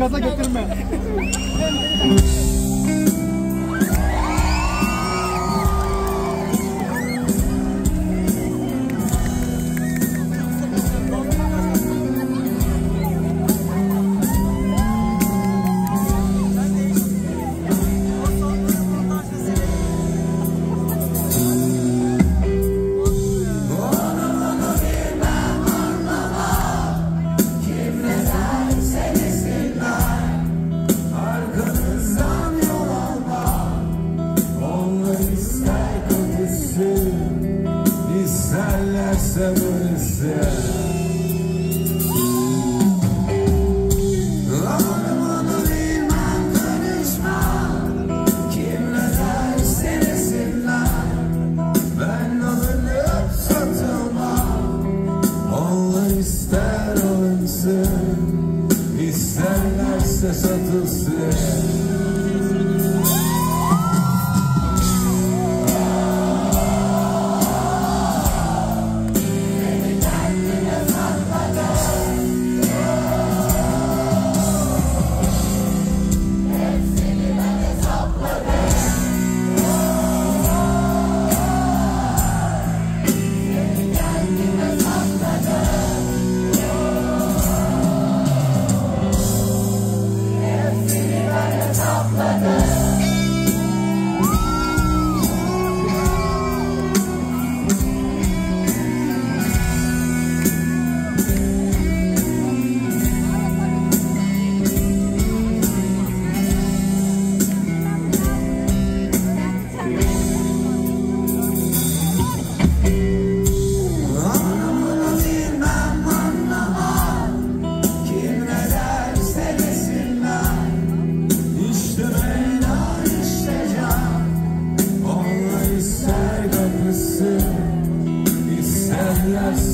Gaza getirme. Alınsın İsterlerse satılsın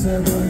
seven.